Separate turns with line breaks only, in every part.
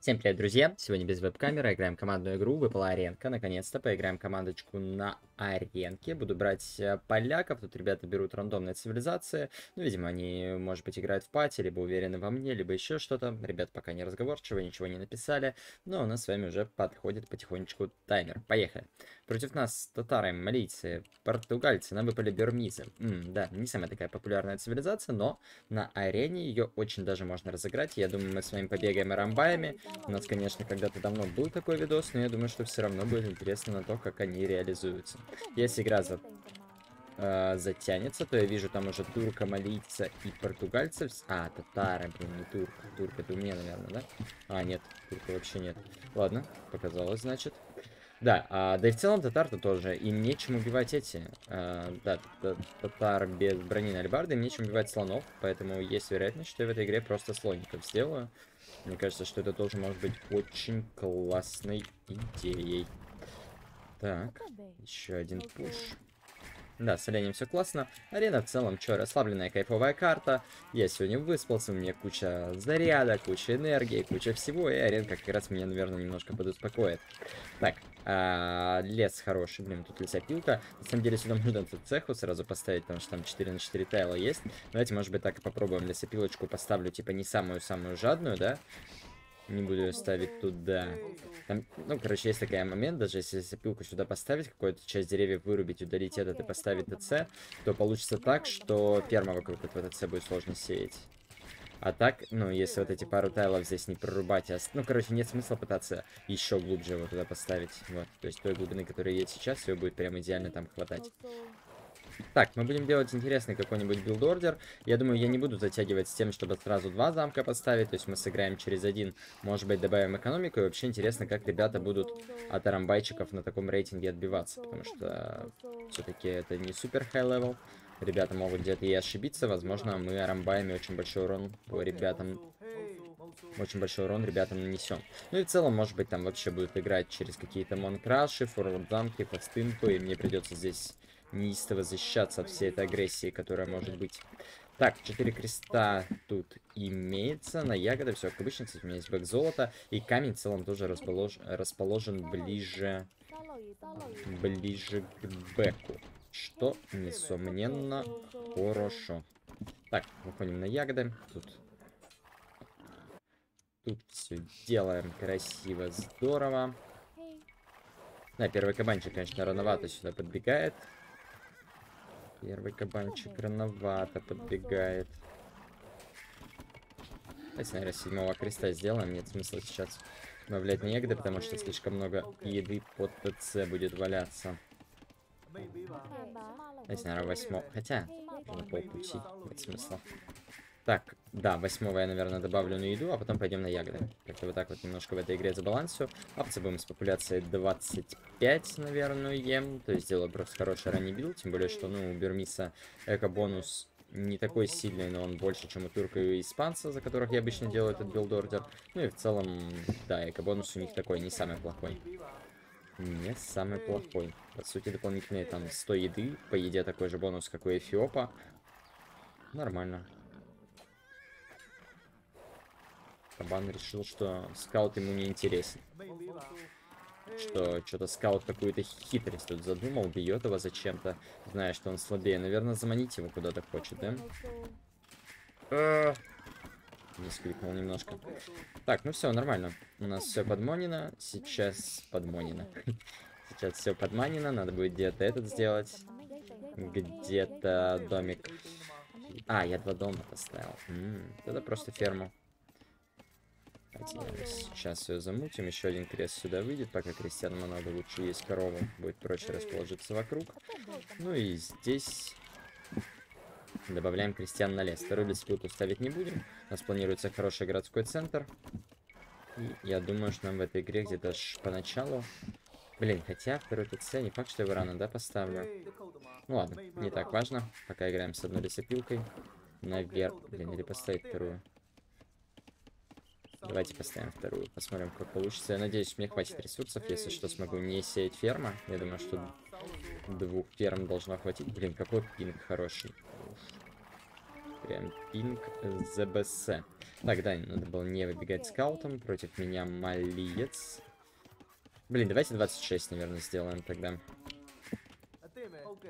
Всем привет, друзья! Сегодня без веб-камеры играем командную игру, выпала аренка, наконец-то поиграем командочку на аренке. Буду брать э, поляков, тут ребята берут рандомные цивилизации, ну, видимо, они, может быть, играют в пати, либо уверены во мне, либо еще что-то. Ребят пока не разговорчивые, ничего не написали, но у нас с вами уже подходит потихонечку таймер. Поехали! Против нас татары, малийцы, португальцы, нам выпали бермизы. М да, не самая такая популярная цивилизация, но на арене ее очень даже можно разыграть. Я думаю, мы с вами побегаем рамбаями, у нас, конечно, когда-то давно был такой видос, но я думаю, что все равно будет интересно на то, как они реализуются. Если игра за, э, затянется, то я вижу там уже турка, малийца и португальцев. А, татары, блин, не турка. Турка это у меня, наверное, да? А, нет, турка вообще нет. Ладно, показалось, значит. Да, а, да и в целом татар-то тоже. Им нечем убивать эти. А, да, татар без брони на альбарды, им нечем убивать слонов. Поэтому есть вероятность, что я в этой игре просто слоников сделаю. Мне кажется, что это тоже может быть очень классной идеей. Так, еще один пуш. Да, с оленем все классно. Арена в целом, что, расслабленная кайфовая карта. Я сегодня выспался, у меня куча заряда, куча энергии, куча всего. И аренка как раз меня, наверное, немножко подуспокоит. Так, а, лес хороший, блин, тут лесопилка. На самом деле сюда можно тут цеху сразу поставить, потому что там 4 на 4 тайла есть. Давайте, может быть, так и попробуем лесопилочку поставлю, типа, не самую-самую жадную, да? Не буду ее ставить туда. Там, ну, короче, есть такой момент, даже если запилку сюда поставить, какую-то часть деревьев вырубить, удалить этот и поставить ТЦ, то получится так, что ферма вокруг этого ТЦ будет сложно сеять. А так, ну, если вот эти пару тайлов здесь не прорубать, а... ну, короче, нет смысла пытаться еще глубже его туда поставить. Вот, то есть той глубины, которая есть сейчас, ее будет прям идеально там хватать. Так, мы будем делать интересный какой-нибудь build order. Я думаю, я не буду затягивать с тем, чтобы сразу два замка поставить. То есть мы сыграем через один, может быть, добавим экономику. И вообще интересно, как ребята будут от арамбайчиков на таком рейтинге отбиваться. Потому что все-таки это не супер high level. Ребята могут где-то и ошибиться. Возможно, мы арамбаями очень большой урон по ребятам очень большой урон ребятам нанесем. Ну и в целом, может быть, там вообще будут играть через какие-то monk rush и, форвард замки, fast imp ы, и мне придется здесь неистово защищаться от всей этой агрессии, которая может быть. Так, 4 креста тут имеется. На ягоды все как обычно. Кстати, у меня есть бэк золота. И камень в целом тоже располож... расположен ближе... Ближе к бэку. Что, несомненно, хорошо. Так, выходим на ягоды. Тут... Тут все делаем красиво, здорово. Да, первый кабанчик, конечно, рановато сюда подбегает. Первый кабанчик рановато подбегает. Давайте, наверное, седьмого креста сделаем. Нет смысла сейчас добавлять ягоды, потому что слишком много еды под ТЦ будет валяться. Давайте, наверное, восьмого. Хотя, на полпути. Нет смысла. Так, да, восьмого я, наверное, добавлю на еду, а потом пойдем на ягоды. Как-то вот так вот немножко в этой игре забалансирую. Апаться будем с популяцией 25, наверное, То есть сделаю просто хороший ранний build, тем более, что, ну, у Бермиса eco бонус не такой сильный, но он больше, чем у турка и испанца, за которых я обычно делаю этот build order. Ну и в целом, да, eco бонус у них такой не самый плохой. Не самый плохой. По сути, дополнительные там 100 еды. По еде такой же бонус, как у Эфиопа. Нормально. Кабан решил, что скаут ему не интересен. Что что-то скаут какую-то хитрость тут задумал, бьет его зачем-то, зная, что он слабее. Наверное, заманить его куда-то хочет, да? Не скрипнул немножко. Так, ну все, нормально. У нас все подмонено. Сейчас подмонено. Сейчас все подманено. Надо будет где-то этот сделать. Где-то домик. А, я два дома поставил. М -м, это просто ферму. Сейчас все замутим. Еще один крест сюда выйдет. Пока крестьянам надо лучше есть корову. Будет проще расположиться вокруг. Ну и здесь добавляем крестьян на лес. Второй лесопилку ставить не будем. У нас планируется хороший городской центр. И я думаю, что нам в этой игре где-то поначалу... Блин, хотя второй ТЦ не факт, что его рано, да, поставлю. Ну ладно, не так важно. Пока играем с одной лесопилкой. Наверх. Блин, или поставить вторую. Давайте поставим вторую, посмотрим, как получится. Я надеюсь, мне хватит ресурсов, если что, смогу не сеять ферма. Я думаю, что двух ферм должно хватить. Блин, какой пинг хороший. Прям пинг ЗБС. Так, да, надо было не выбегать скаутом. Против меня малиец. Блин, давайте 26, наверное, сделаем тогда.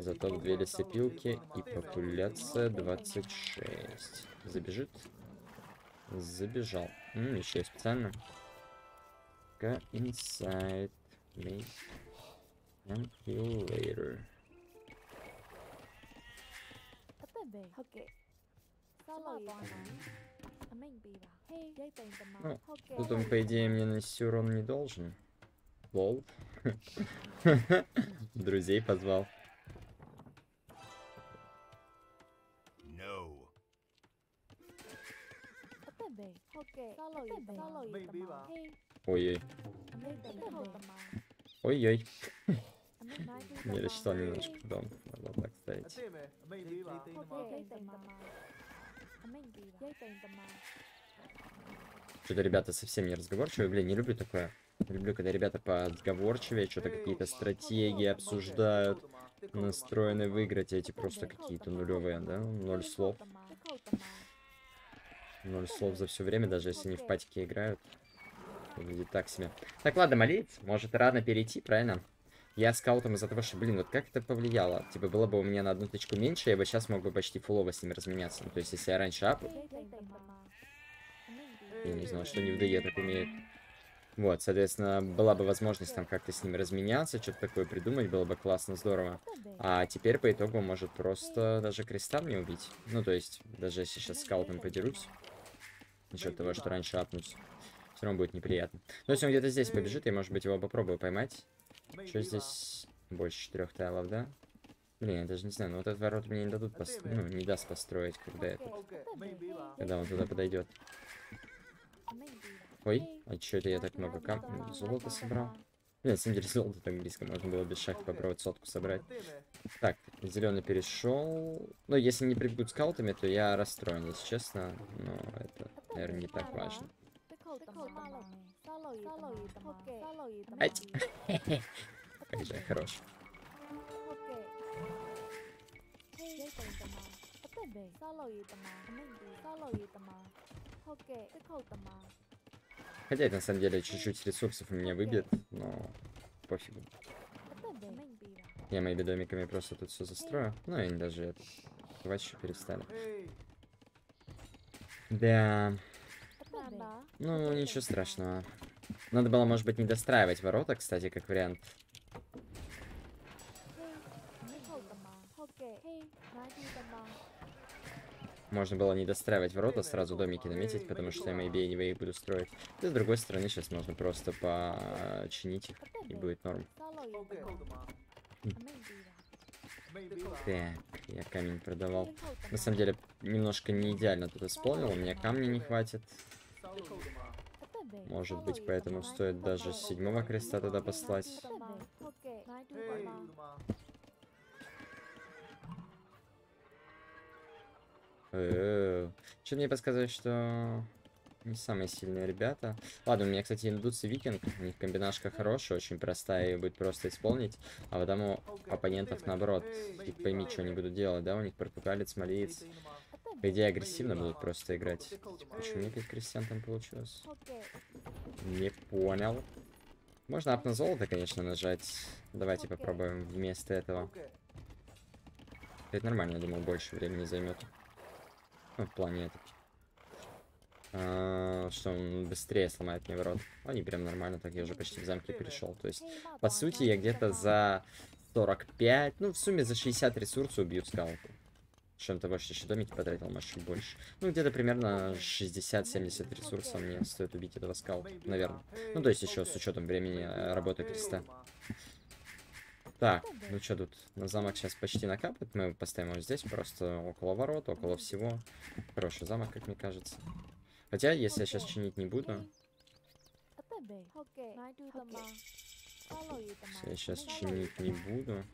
Зато две лесопилки и популяция 26. Забежит? забежал. М -м, еще и специально. Go inside me and you later. Ну, тут он, по идее, мне нанести урон не должен. Лол. Друзей позвал. Ой-ой. Ой-ой. Не рассчитал немножко, да. Надо так ставить. Что-то ребята совсем не разговорчивые. Блин, не люблю такое. Люблю, когда ребята подговорчивее, что-то какие-то стратегии обсуждают, настроены выиграть, а эти просто какие-то нулевые, да? Ноль слов. Ноль слов за все время, даже если не в патике играют. Выглядит так себе. Так, ладно, молить. Может, рано перейти, правильно? Я скаутом из-за того, что, блин, вот как это повлияло? Типа, было бы у меня на одну точку меньше, я бы сейчас мог бы почти фулово с ними разменяться. Ну, то есть, если я раньше
ап...
Я не знал, что не в ДЕ так умеет. Вот, соответственно, была бы возможность там как-то с ними разменяться, что-то такое придумать, было бы классно, здорово. А теперь по итогу может просто даже креста мне убить. Ну, то есть, даже если сейчас скаутом подерусь, Насчет того, что раньше апнуть. Все равно будет неприятно. Но если он где-то здесь побежит, я, может быть, его попробую поймать. Что здесь больше четырех тайлов, да? Блин, я даже не знаю, но вот этот ворот мне не дадут пост... ну, не даст построить, когда
этот...
Когда он туда подойдет. Ой, а чё это я так много кам... золота собрал? Блин, на самом деле золото так близко, можно было без шахты попробовать сотку собрать. Так, зеленый перешел. Но ну, если не прибегут скаутами, то я расстроен, если честно. Но это, наверное, не так важно. Как же хорош. Хотя это на самом деле чуть-чуть ресурсов у меня выбьет, но пофигу. Я моими домиками просто тут все застрою. Ну, они даже это. Давайте еще перестали. Да. Ну, ничего страшного. Надо было, может быть, не достраивать ворота, кстати, как вариант. Можно было не достраивать ворота, сразу домики наметить, потому что я maybe их буду строить. И с другой стороны, сейчас можно просто починить их, и будет норм. Так, я камень продавал. На самом деле, немножко не идеально тут исполнил. У меня камня не хватит. Может быть, поэтому стоит даже седьмого креста туда послать.
Э,
что мне подсказывает, что не самые сильные ребята. Ладно, у меня, кстати, индуцы викинг. У них комбинашка хорошая, очень простая, и будет просто исполнить. А потому оппонентов, наоборот, и пойми, что они будут делать, да? У них португалец, малиец. По идее, агрессивно будут просто играть. Почему не 5 крестьян там получилось? Не понял. Можно ап на золото, конечно, нажать. Давайте попробуем вместо этого. Это нормально, я думал, больше времени займет. Ну, в плане этот а, что он быстрее сломает мне ворот. Они прям нормально, так я уже почти в замке перешел. То есть, по сути, я где-то за 45, ну, в сумме за 60 ресурсов убью скаута. Чем того, что еще домики потратил, может, чуть больше. Ну, где-то примерно 60-70 ресурсов мне стоит убить этого скаута, наверное. Ну, то есть еще с учетом времени э, работы креста. Так, ну что тут, на замок сейчас почти накапает, мы его поставим вот здесь, просто около ворот, около всего. Хороший замок, как мне кажется. Хотя, если я сейчас чинить не буду... Если я сейчас чинить не буду...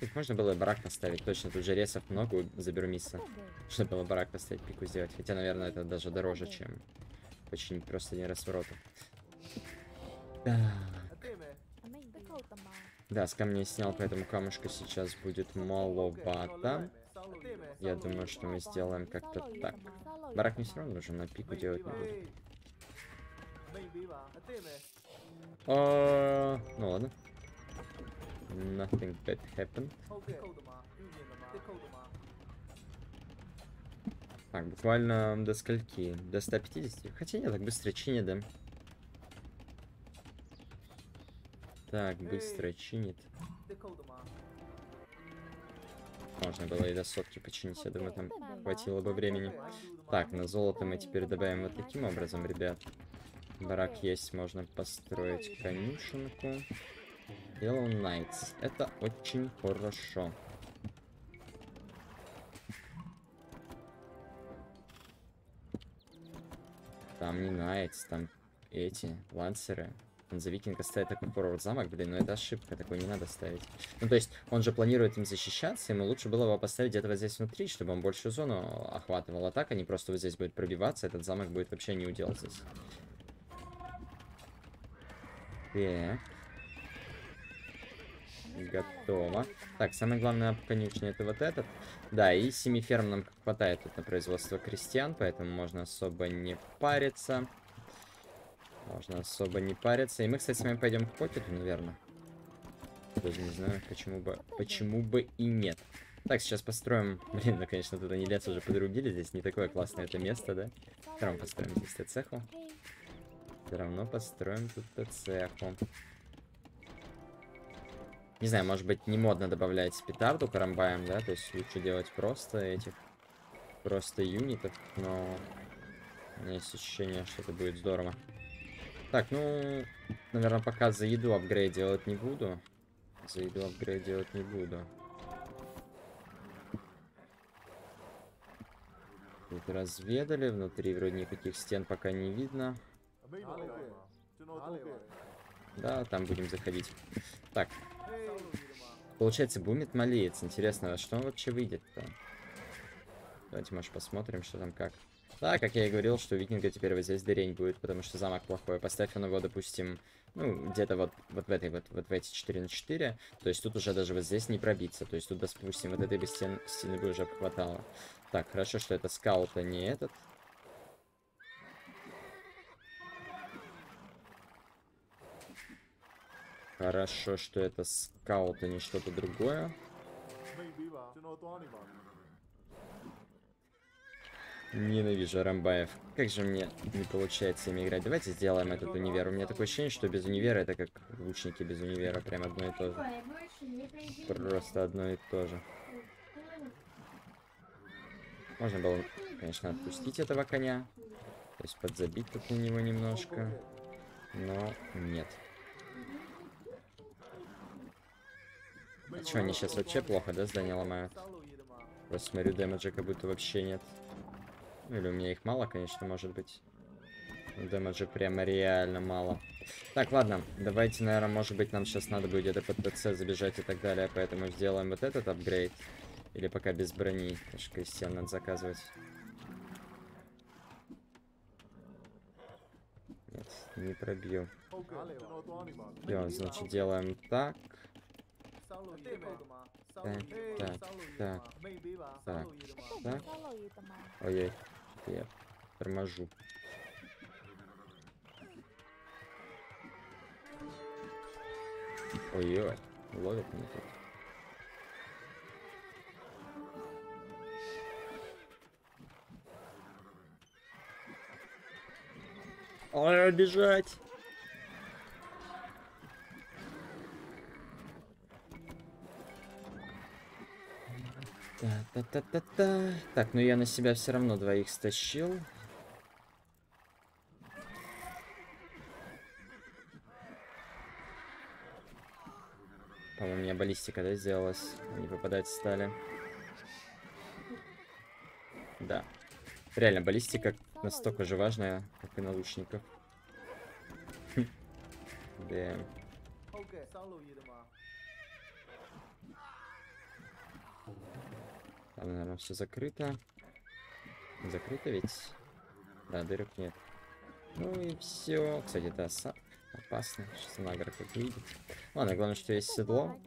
Их можно было барак поставить, точно, тут же ресов много, заберу мисса. чтобы было барак поставить, пику сделать. Хотя, наверное, это даже дороже, чем починить просто один раз
в.
Да, с камней снял, поэтому камушка сейчас будет маловато. Я думаю, что мы сделаем как-то так. Барак не все равно нужен, на пику делать не
будет.
А, ну ладно. Nothing bad happened. Так, буквально до скольки? До 150? Хотя нет, так быстро чинит, да? Так, быстро чинит можно было и до сотки починить, я думаю, там хватило бы времени. Так, на золото мы теперь добавим вот таким образом, ребят. Барак есть, можно построить конюшенку. Yellow Knights. Это очень хорошо. Там не Knights, там эти, лансеры. За викинга ставит такой форвард замок, блин, ну это ошибка, такой не надо ставить. Ну то есть, он же планирует им защищаться, ему лучше было его поставить где-то вот здесь внутри, чтобы он большую зону охватывал. А так они просто вот здесь будут пробиваться, этот замок будет вообще не удел здесь. Так. Готово. Так, самое главное конюшня это вот этот. Да, и семи ферм нам хватает тут на производство крестьян, поэтому можно особо не париться. Можно особо не париться. И мы, кстати, с вами пойдем к покету, наверное. Даже не знаю, почему бы, почему бы и нет. Так, сейчас построим... Блин, ну, конечно, тут они лес уже подрубили. Здесь не такое классное это место, да? Все построим здесь цеху. Все равно построим тут цеху. Не знаю, может быть, не модно добавлять петарду карамбаем, да? То есть лучше делать просто этих... Просто юнитов, но... У меня есть ощущение, что это будет здорово. Так, ну, наверное, пока за еду апгрейд делать не буду. За еду апгрейд делать не буду. Тут разведали, внутри вроде никаких стен пока не видно. Да, там будем заходить. Так. Получается, бумит молец. Интересно, а что он вообще выйдет-то? Давайте, может, посмотрим, что там как. Да, как я и говорил, что у викинга теперь вот здесь дырень будет, потому что замок плохой. Поставь он его, допустим, ну, где-то вот, вот в этой вот, вот в эти 4 на 4. То есть тут уже даже вот здесь не пробиться. То есть тут, допустим, вот этой бы стен, стены бы уже хватало. Так, хорошо, что это скаут, а не этот. Хорошо, что это скаут, а не что-то другое. Ненавижу Рамбаев. Как же мне не получается ими играть. Давайте сделаем этот универ. У меня такое ощущение, что без универа это как лучники без универа. Прям одно и то же. Просто одно и то же. Можно было, конечно, отпустить этого коня. То есть подзабить тут на него немножко. Но нет. А что, они сейчас вообще плохо, да, здание ломают? Просто смотрю, демеджа как будто вообще нет. Ну, или у меня их мало, конечно, может быть. Дэмэджа прямо реально мало. Так, ладно. Давайте, наверное, может быть, нам сейчас надо будет где-то под ТЦ забежать и так далее. Поэтому сделаем вот этот апгрейд. Или пока без брони. Конечно, стен надо заказывать. Нет, не пробью. Все, значит, делаем так. Так, так, так. Так,
так.
Ой-ой как-то я торможу. Ой-ой, ловят меня тут. Ой, бежать! Та-та-та-та-та. Так, ну я на себя все равно двоих стащил. По-моему, у меня баллистика, да, сделалась? Они попадать стали. Да. Реально, баллистика настолько же важная, как и на лучников. Да. Там, наверное, все закрыто. Закрыто ведь? Да, дырок нет. Ну и все. Кстати, это оса- опасно. Сейчас на агро как выйдет. Ладно, главное, что есть седло.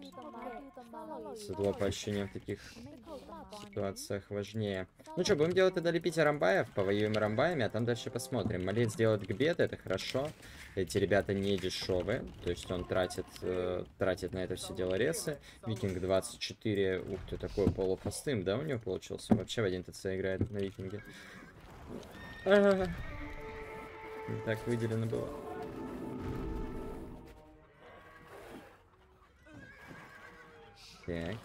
Седло по ощущениям таких ситуациях важнее. Ну что, будем делать тогда лепить рамбаев, повоюем рамбаями, а там дальше посмотрим. Малец делает гбет, это хорошо. Эти ребята не дешевые, то есть он тратит, э, тратит на это все дело ресы. Викинг 24, ух ты, такой полупростым, да, у него получился? Вообще в 1 ТЦ играет на викинге. Не так выделено было. Так.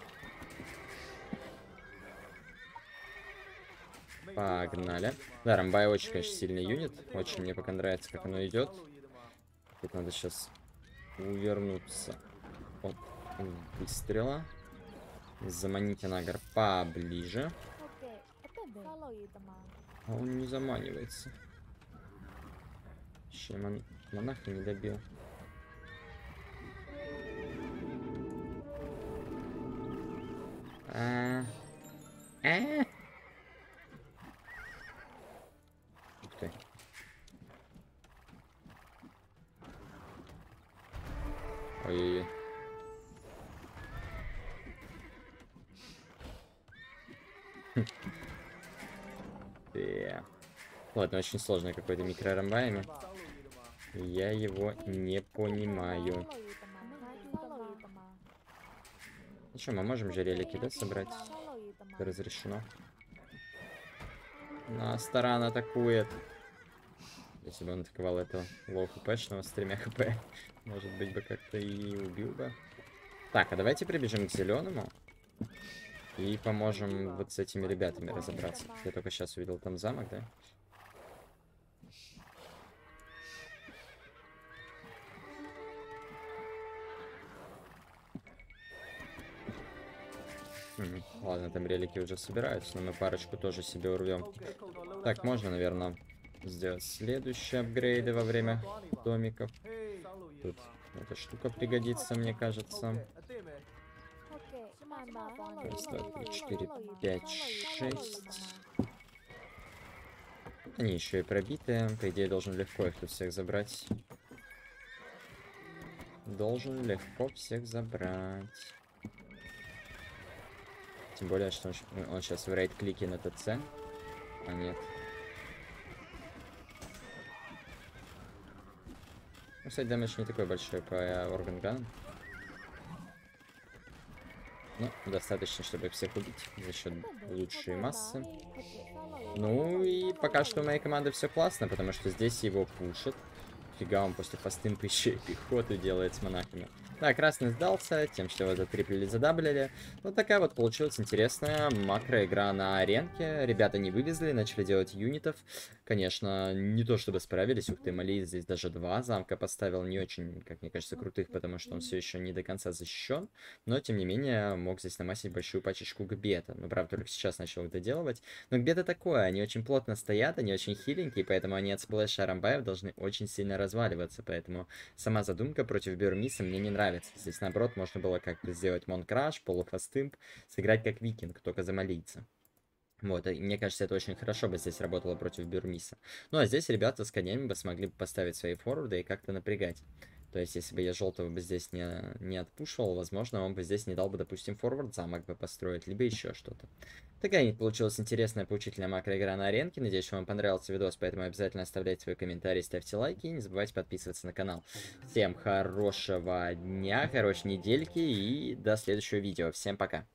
Погнали. Да, Рамбай очень, конечно, сильный юнит. Очень мне пока нравится, как оно идет. Тут надо сейчас увернуться от выстрела. Заманите нагар поближе. А он не заманивается. Еще мон... монах не добил. А... А... ладно, очень сложное какое-то микро арамбаями. Я его не понимаю. Ну что, мы можем же relic и, да, собрать? Это разрешено. Нас таран атакует. Если бы он атаковал этого low HP шного с тремя хп, может быть бы как-то и убил бы. Так, а давайте прибежим к зеленому. И поможем вот с этими ребятами разобраться. Я только сейчас увидел там замок, да? Хм, ладно, там релики уже собираются, но мы парочку тоже себе урвем. Так, можно, наверное, сделать следующие апгрейды во время домиков. Тут эта штука пригодится, мне кажется. Раз, два, три, четыре, пять, шесть. Они еще и пробитые. По идее, должен легко их тут всех забрать. Должен легко всех забрать. Тем более, что он, щ- он сейчас в рейд-клике на ТЦ. А нет. Ну, кстати, дэмэдж не такой большой по органганам. Ну, достаточно, чтобы всех убить за счет лучшей массы. Ну и пока что у моей команды все классно, потому что здесь его пушат. Фига он после фастымпа еще и пехоту делает с монахами. Да, красный сдался, тем, что его затриплили, задаблили. Вот такая вот получилась интересная макроигра на аренке. Ребята не вывезли, начали делать юнитов. Конечно, не то чтобы справились. Ух ты, Мали здесь даже два замка поставил. Не очень, как мне кажется, крутых, потому что он все еще не до конца защищен. Но, тем не менее, мог здесь намасить большую пачечку гбета. Ну, правда, только сейчас начал это делать. Но гбета такое, они очень плотно стоят, они очень хиленькие, поэтому они от сплэша Рамбаев должны очень сильно разваливаться. Поэтому сама задумка против Бюрмиса мне не нравится. Здесь, наоборот, можно было как-то сделать Монкраш, полуфастымп, сыграть как викинг, только за малийца. Вот, и мне кажется, это очень хорошо бы здесь работало против Бюрмиса. Ну, а здесь ребята с конями бы смогли поставить свои форварды и как-то напрягать. То есть, если бы я желтого бы здесь не, не отпушивал, возможно, он бы здесь не дал бы, допустим, форвард, замок бы построить, либо еще что-то. Такая получилась интересная, поучительная макроигра на аренке. Надеюсь, вам понравился видос, поэтому обязательно оставляйте свои комментарии, ставьте лайки и не забывайте подписываться на канал. Всем хорошего дня, хорошей недельки и до следующего видео. Всем пока.